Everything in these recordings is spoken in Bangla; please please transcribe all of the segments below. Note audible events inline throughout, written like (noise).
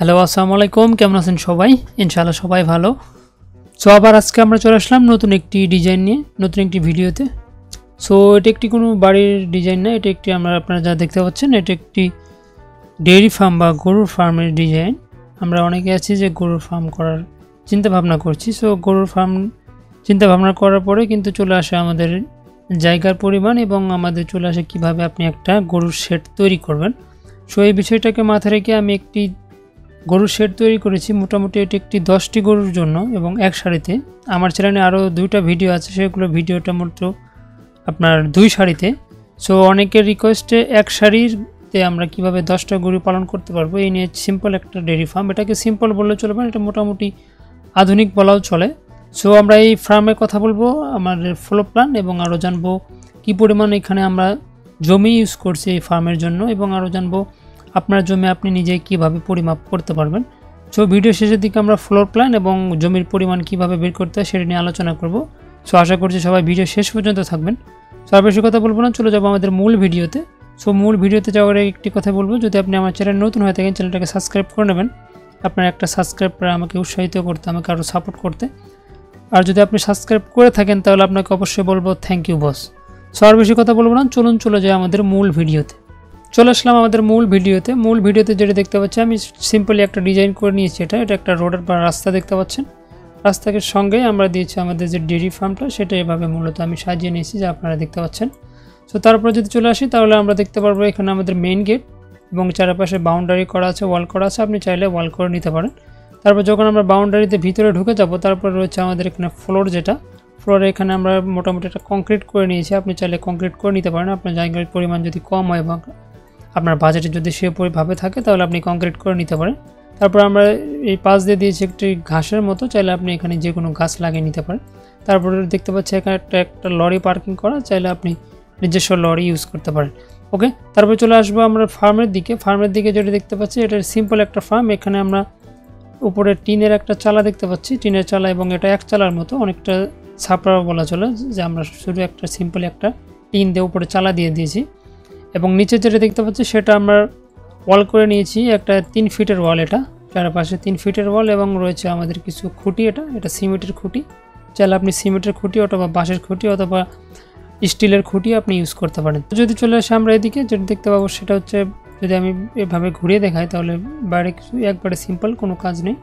হ্যালো আসসালামু আলাইকুম কেমন আছেন সবাই? ইনশাআল্লাহ সবাই ভালো। সো আবার আজকে আমরা চলে আসলাম নতুন একটি ডিজাইন নিয়ে, নতুন একটি ভিডিওতে। সো এটা একটি কোনো বাড়ির ডিজাইন না, এটা একটি আমরা আপনারা যা দেখতে পাচ্ছেন, এটা একটি ডেয়ারি ফার্ম বা গরুর ফার্মের ডিজাইন আমরা অনেকে আছি যে গরুর ফার্ম করার চিন্তা ভাবনা করছি। সো গরুর ফার্ম চিন্তা ভাবনা করার পরে কিন্তু চলে আসে আমাদের জায়গার পরিমাণ এবং আমাদের চলে আসে কীভাবে আপনি একটা গরুর শেড তৈরি করবেন। সো এই বিষয়টাকে মাথায় রেখে আমি একটি গরুর শেড তৈরি করেছি। মোটামুটি এটি একটি দশটি গরুর জন্য এবং এক সারিতে। আমার চ্যানেলে আরও দুইটা ভিডিও আছে, সেগুলো ভিডিওটা মাত্র আপনার দুই সারিতে। সো অনেকের রিকোয়েস্টে এক সারিতে আমরা কীভাবে দশটা গরু পালন করতে পারব, এই নিয়ে সিম্পল একটা ডেয়ারি ফার্ম এটাকে সিম্পল বললে চলবে না, এটা মোটামুটি আধুনিক বলাও চলে। সো আমরা এই ফার্মের কথা বলব আমাদের ফ্লো প্ল্যান এবং আরও জানব কী পরিমাণ এখানে আমরা জমি ইউজ করছি এই ফার্মের জন্য এবং আরও জানব আপনার জমি আপনি নিজে কীভাবে পরিমাপ করতে পারবেন? সো ভিডিও শেষের দিকে আমরা ফ্লোর প্ল্যান এবং জমির পরিমাণ কীভাবে বের করতে হয় সেটা নিয়ে আলোচনা করব। সো আশা করছি সবাই ভিডিও শেষ পর্যন্ত থাকবেন। সো আর বেশি কথা বলব না, চলে যাব আমাদের মূল ভিডিওতে সো মূল ভিডিওতে যাওয়ার একটি কথা বলব, যদি আপনি আমার চ্যানেল নতুন হয়ে থাকেন চ্যানেলটাকে সাবস্ক্রাইব করে নেবেন। আপনার একটা সাবস্ক্রাইব করে আমাকে উৎসাহিত করতে, আমাকে আরও সাপোর্ট করতে। আর যদি আপনি সাবস্ক্রাইব করে থাকেন, তাহলে আপনাকে অবশ্যই বলব থ্যাংক ইউ বস সো আর বেশি কথা বলব না, চলুন চলে যাই আমাদের মূল ভিডিওতে চলে আসলাম আমাদের মূল ভিডিওতে। মূল ভিডিওতে যেটা দেখতে পাচ্ছি, আমি সিম্পলি একটা ডিজাইন করে নিয়েছি এটা। এটা একটা রোডের বা রাস্তা দেখতে পাচ্ছেন। রাস্তাকে সঙ্গে আমরা দিয়েছি আমাদের যে ডেয়ারি ফার্মটা সেটা এভাবে মূলত আমি সাজিয়ে নিয়েছি, যা আপনারা দেখতে পাচ্ছেন। সো তারপরে যদি চলে আসি, তাহলে আমরা দেখতে পারব এখানে আমাদের মেইন গেট এবং চারপাশে বাউন্ডারি করা আছে ওয়াল করা আছে। আপনি চাইলে ওয়াল করে নিতে পারেন। তারপর যখন আমরা বাউন্ডারিতে ভিতরে ঢুকে যাব, তারপর রয়েছে আমাদের এখানে ফ্লোর যেটা। ফ্লোরে এখানে আমরা মোটামুটি একটা কংক্রিট করে নিয়েছি। আপনি চাইলে কংক্রিট করে নিতে পারেন। আপনার জায়গার পরিমাণ যদি কম হয় বা আপনার বাজেটে যদি সেভাবে থাকে, তাহলে আপনি কংক্রিট করে নিতে পারেন। তারপর আমরা এই পাশ দিয়ে দিয়েছি একটি ঘাসের মতো, চাইলে আপনি এখানে যে কোনো গাছ লাগিয়ে নিতে পারেন। তারপরে দেখতে পাচ্ছি এখানে একটা একটা লরি পার্কিং করা, চাইলে আপনি নিজস্ব লরি ইউজ করতে পারেন। ওকে তারপরে চলে আসব আমরা ফার্মের দিকে। ফার্মের দিকে যেটা দেখতে পাচ্ছি, এটা সিম্পল একটা ফার্ম এখানে আমরা উপরে টিনের একটা চালা দেখতে পাচ্ছি। টিনের চালা এবং এটা এক চালার মতো, অনেকটা ছাপড়া বলা চলে, যে আমরা শুধু একটা সিম্পল একটা টিন দিয়ে উপরে চালা দিয়ে দিয়েছি। এবং নিচে যেটা দেখতে পাচ্ছি, সেটা আমরা ওয়াল করে নিয়েছি। একটা তিন ফিটের ওয়াল এটা। চারপাশে তিন ফিটের ওয়াল এবং রয়েছে আমাদের কিছু খুঁটি এটা। এটা সিমেন্টের খুঁটি। চাইলে আপনি সিমেন্টের খুঁটি অথবা বাঁশের খুঁটি অথবা স্টিলের খুঁটি আপনি ইউজ করতে পারেন। যদি চলে আসে আমরা এদিকে, যেটা দেখতে পাবো সেটা হচ্ছে, যদি আমি এভাবে ঘুরিয়ে দেখাই, তাহলে বাইরে কিছু, একবারে সিম্পল কোনো কাজ নেই।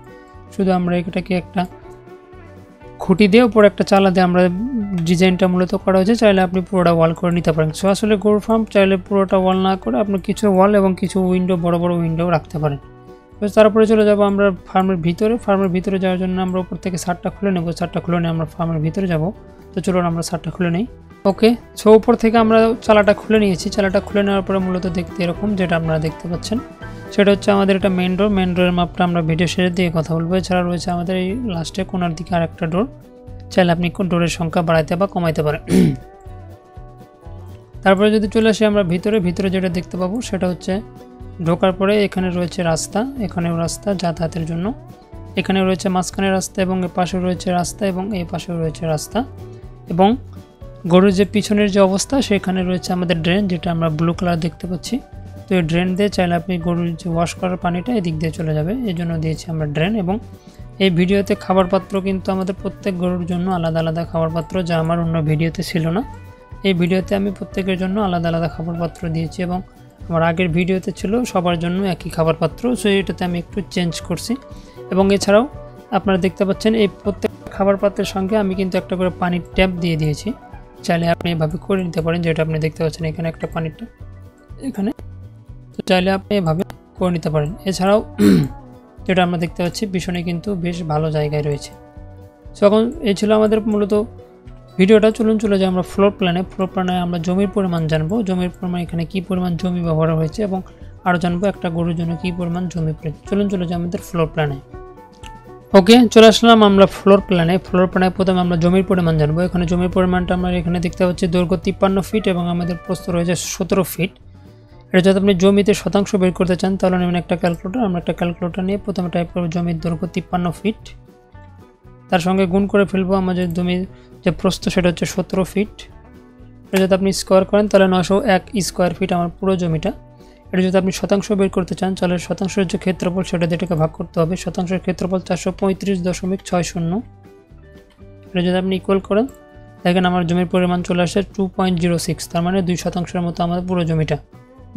শুধু আমরা এটাকে একটা খুঁটি দিয়ে উপরে একটা চালা দিয়ে আমরা ডিজাইনটা মূলত করা হয়েছে। চাইলে আপনি পুরোটা ওয়াল করে নিতে পারেন। সো আসলে গরুর ফার্ম চাইলে পুরোটা ওয়াল না করে আপনি কিছু ওয়াল এবং কিছু উইন্ডো বড় বড় উইন্ডো রাখতে পারেন। তো তারপরে চলে যাব আমরা ফার্মের ভিতরে। ফার্মের ভিতরে যাওয়ার জন্য আমরা উপর থেকে সারটা খুলে নেব। সারটা খুলে নিয়ে আমরা ফার্মের ভিতরে যাব। তো চলুন আমরা সারটা খুলে নিই। ওকে সো উপর থেকে আমরা চালাটা খুলে নিয়েছি। চালাটা খুলে নেওয়ার পরে মূলত দেখতে এরকম, যেটা আপনারা দেখতে পাচ্ছেন। সেটা হচ্ছে আমাদের একটা মেন ডোর মেন ডোরের মাপটা আমরা ভিডিও শেষে দিয়ে কথা বলব। এছাড়া রয়েছে আমাদের এই লাস্টে কোনার দিকে আর একটা ডোর চাইলে আপনি ডোরের সংখ্যা বাড়াইতে বা কমাইতে পারেন। তারপরে যদি চলে আসি আমরা ভিতরে ভিতরে যেটা দেখতে পাবো সেটা হচ্ছে ঢোকার পরে এখানে রয়েছে রাস্তা, এখানেও রাস্তা যাতায়াতের জন্য। এখানে রয়েছে মাঝখানে রাস্তা এবং এ পাশে রয়েছে রাস্তা এবং এই পাশেও রয়েছে রাস্তা। এবং গরুর যে পিছনের যে অবস্থা সেখানে রয়েছে আমাদের ড্রেন যেটা আমরা ব্লু কালার দেখতে পাচ্ছি। তো এই ড্রেন দিয়ে চাইলে আপনি গরুর যে ওয়াশ করার পানিটা এদিক দিয়ে চলে যাবে। এই জন্য দিয়েছি আমরা ড্রেন এবং এই ভিডিওতে খাবার পাত্র কিন্তু আমাদের প্রত্যেক গরুর জন্য আলাদা আলাদা খাবার পাত্র যা আমার অন্য ভিডিওতে ছিল না। এই ভিডিওতে আমি প্রত্যেকের জন্য আলাদা আলাদা খাবার পাত্র দিয়েছি এবং আমার আগের ভিডিওতে ছিল সবার জন্য একই খাবার পাত্র সো এটাতে আমি একটু চেঞ্জ করছি। এবং এছাড়াও আপনারা দেখতে পাচ্ছেন এই প্রত্যেক খাবার পাত্রের সঙ্গে আমি কিন্তু একটা করে পানির ট্যাপ দিয়ে দিয়েছি। চাইলে আপনি এভাবে করে নিতে পারেন, যেটা আপনি দেখতে পাচ্ছেন এখানে একটা পানির ট্যাপ এখানে। চাইলে আপনি এভাবে করে নিতে পারেন। এছাড়াও, (clears throat) যেটা আমরা দেখতে পাচ্ছি, পিছনে কিন্তু বেশ ভালো জায়গায় রয়েছে। সো এখন এই ছিল আমাদের মূলত ভিডিওটা। চলুন, চলে যাই আমরা ফ্লোর প্ল্যানে ফ্লোর প্ল্যানে আমরা জমির পরিমাণ জানব। জমির পরিমাণ এখানে কী পরিমাণ জমি ব্যবহার হয়েছে এবং আরও জানব একটা গরুর জন্য কী পরিমাণ জমি প্রয়োজন চলুন, চলে যাই আমাদের ফ্লোর প্ল্যানে ওকে চলে আসলাম আমরা ফ্লোর প্ল্যানে ফ্লোর প্ল্যানে প্রথমে আমরা জমির পরিমাণ জানব। এখানে জমির পরিমাণটা আমরা এখানে দেখতে পাচ্ছি দৈর্ঘ্য তিপ্পান্ন ফিট এবং আমাদের প্রস্ত রয়েছে সতেরো ফিট এটা যদি আপনি জমিতে শতাংশ বের করতে চান, তাহলে নেবেন একটা ক্যালকুলেটর আমরা একটা ক্যালকুলেটর নিয়ে প্রথমে টাইপ করব জমির দৈর্ঘ্য তিপ্পান্ন ফিট তার সঙ্গে গুণ করে ফেলব আমাদের জমির যে প্রস্থ, সেটা হচ্ছে সতেরো ফিট এটা যদি আপনি স্কোয়ার করেন, তাহলে নশো এক স্কোয়ার ফিট আমার পুরো জমিটা। এটা যদি আপনি শতাংশ বের করতে চান, তাহলে শতাংশের যে ক্ষেত্রফল, সেটা দিয়ে ভাগ করতে হবে, শতাংশের ক্ষেত্রফল চারশো পঁয়ত্রিশ দশমিক ছয় শূন্য। এটা যদি আপনি ইকুয়াল করেন, দেখেন আমার জমির পরিমাণ চলে আসে টু পয়েন্ট জিরো সিক্স তার মানে দুই শতাংশের মতো আমাদের পুরো জমিটা।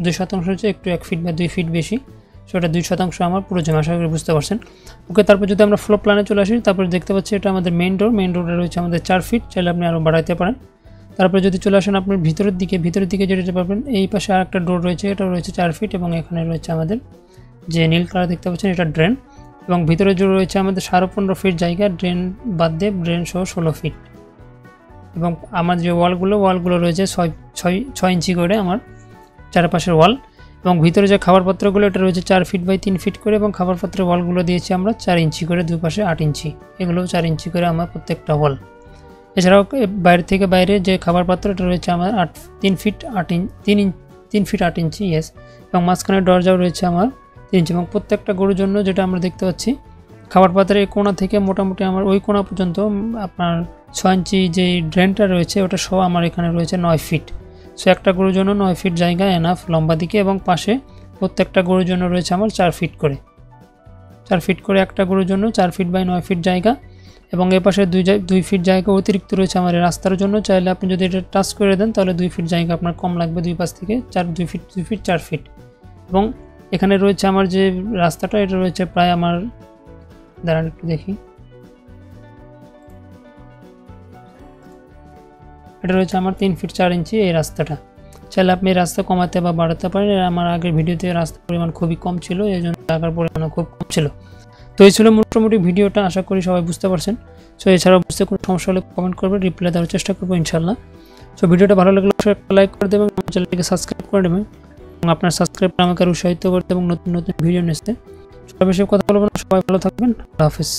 দুই শতাংশ হচ্ছে একটু এক ফিট বা দুই ফিট বেশি। সেটা দুই শতাংশ আমার, পুরো জমি আশা করি বুঝতে পারছেন। ওকে তারপর যদি আমরা ফ্লো প্ল্যানে চলে আসি, তারপর দেখতে পাচ্ছি এটা আমাদের মেন ডোর মেন ডোরে রয়েছে আমাদের চার ফিট চাইলে আপনি আরও বাড়াইতে পারেন। তারপরে যদি চলে আসেন আপনার ভিতরের দিকে ভিতরের দিকে যেটা পাবেন এই পাশে আর একটা ডোর রয়েছে এটা রয়েছে চার ফিট এবং এখানে রয়েছে আমাদের যে নীল কালার দেখতে পাচ্ছেন, এটা ড্রেন এবং ভিতরে যে রয়েছে আমাদের সাড়ে পনেরো ফিট জায়গা ড্রেন বাদ দিয়ে ড্রেন সহ ষোলো ফিট এবং আমার যে ওয়ালগুলো ওয়ালগুলো রয়েছে ছয় ছয় ছয় ইঞ্চি করে আমার। চারপাশের ওয়াল এবং ভিতরে যে খাবার পাত্রগুলো এটা রয়েছে চার ফিট বাই তিন ফিট করে এবং খাবারপত্রের ওয়ালগুলো দিয়েছি আমরা চার ইঞ্চি করে দুই পাশে আট ইঞ্চি। এগুলো চার ইঞ্চি করে আমার প্রত্যেকটা ওয়াল। এছাড়াও বাইরে থেকে বাইরে যে খাবার পাত্র এটা রয়েছে আমার আট তিন ফিট আট ইঞ্চ তিন ইঞ্চ তিন ফিট আট ইঞ্চি ইয়েস এবং মাঝখানে দরজাও রয়েছে আমার তিন ইঞ্চি এবং প্রত্যেকটা গরুর জন্য যেটা আমরা দেখতে পাচ্ছি খাবার পাত্রের কোণা থেকে মোটামুটি আমার ওই কোণা পর্যন্ত আপনার ছয় ইঞ্চি যে ড্রেনটা রয়েছে, ওটা সহ আমার এখানে রয়েছে নয় ফিট। সো একটা গরুর জন্য নয় ফিট জায়গা এনাফ লম্বা দিকে এবং পাশে প্রত্যেকটা গরুর জন্য রয়েছে আমার চার ফিট করে। চার ফিট করে একটা গরুর জন্য চার ফিট বাই নয় ফিট জায়গা এবং এ পাশে দুই দুই ফিট জায়গা অতিরিক্ত রয়েছে আমার রাস্তার জন্য। চাইলে আপনি যদি এটা টাচ করে দেন, তাহলে দুই ফিট জায়গা আপনার কম লাগবে দুই পাশ থেকে চার, দুই ফিট দুই ফিট চার ফিট এবং এখানে রয়েছে আমার যে রাস্তাটা, এটা রয়েছে প্রায় আমার, দাঁড়ান একটু দেখি। এটা রয়েছে আমার তিন ফিট চার ইঞ্চি এই রাস্তাটা। চাইলে আপনি রাস্তা কমাতে বা বাড়াতে পারেন। আমার আগের ভিডিওতে রাস্তার পরিমাণ খুবই কম ছিল এই জন্য টাকার পরিমাণও খুব কম ছিল। তো এই ছিল মোটামুটি ভিডিওটা, আশা করি সবাই বুঝতে পারছেন। সো এছাড়াও বুঝতে কোনো সমস্যা হলে কমেন্ট করবে রিপ্লাই দেওয়ার চেষ্টা করব ইনশাল্লাহ সো ভিডিওটা ভালো লাগলে একটা লাইক করে দেবেন আমার চ্যানেলটিকে সাবস্ক্রাইব করে দেবেন এবং আপনার সাবস্ক্রাইব আমাকে উৎসাহিত করতে এবং নতুন নতুন ভিডিও নিতে সবাই বেশি কথা বলব না, সবাই ভালো থাকবেন, আল্লাহ হাফিজ।